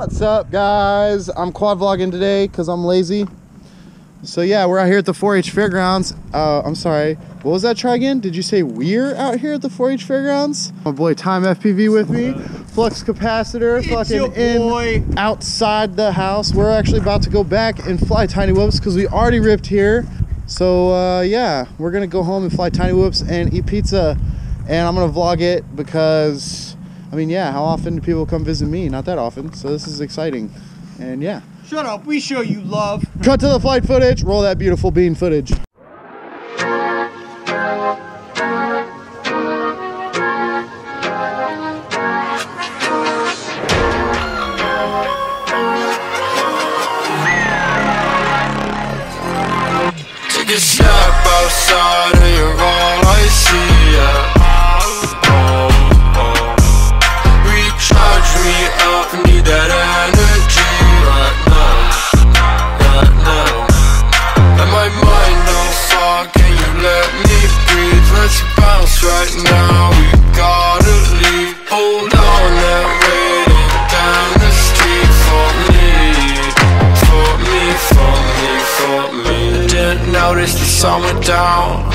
What's up guys? I'm quad vlogging today because I'm lazy. So yeah, we're out here at the 4-H fairgrounds. Uh, I'm sorry, what was that try again? Did you say we're out here at the 4-H fairgrounds? My boy Time FPV with me. Flux capacitor, it's fucking in, outside the house. We're actually about to go back and fly Tiny Whoops because we already ripped here. So uh, yeah, we're gonna go home and fly Tiny Whoops and eat pizza. And I'm gonna vlog it because I mean, yeah, how often do people come visit me? Not that often, so this is exciting. And yeah. Shut up, we show you love. Cut to the flight footage, roll that beautiful bean footage. Take a step outside sun went down the street. For me, for me, for me, for me. Didn't notice the summer down.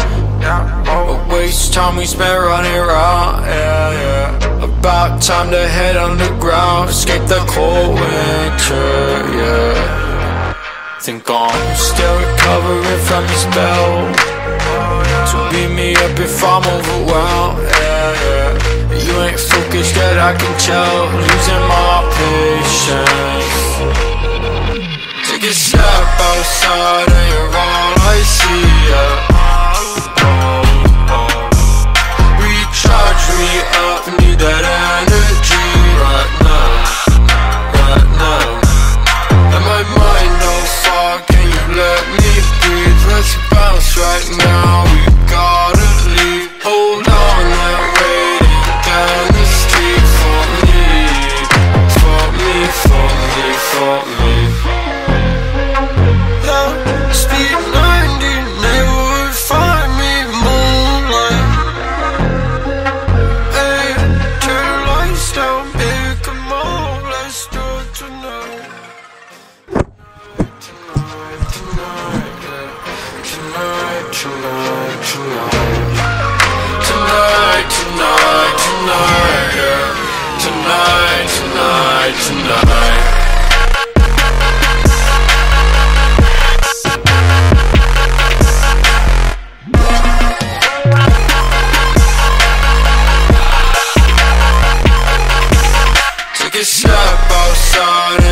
A waste time we spent running around yeah, yeah. About time to head underground Escape the cold winter, yeah Think I'm still recovering from the spell So beat me up if I'm overwhelmed, yeah, yeah You ain't focused yet, I can tell. Losing my patience. Take a step outside tonight, tonight Tonight, tonight, tonight yeah. Tonight, tonight, tonight a step outside